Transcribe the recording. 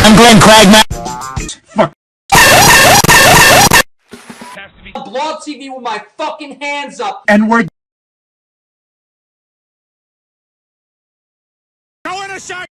I'm Glenn Cragman. Blog TV with my fucking hands up. And we're going to shot.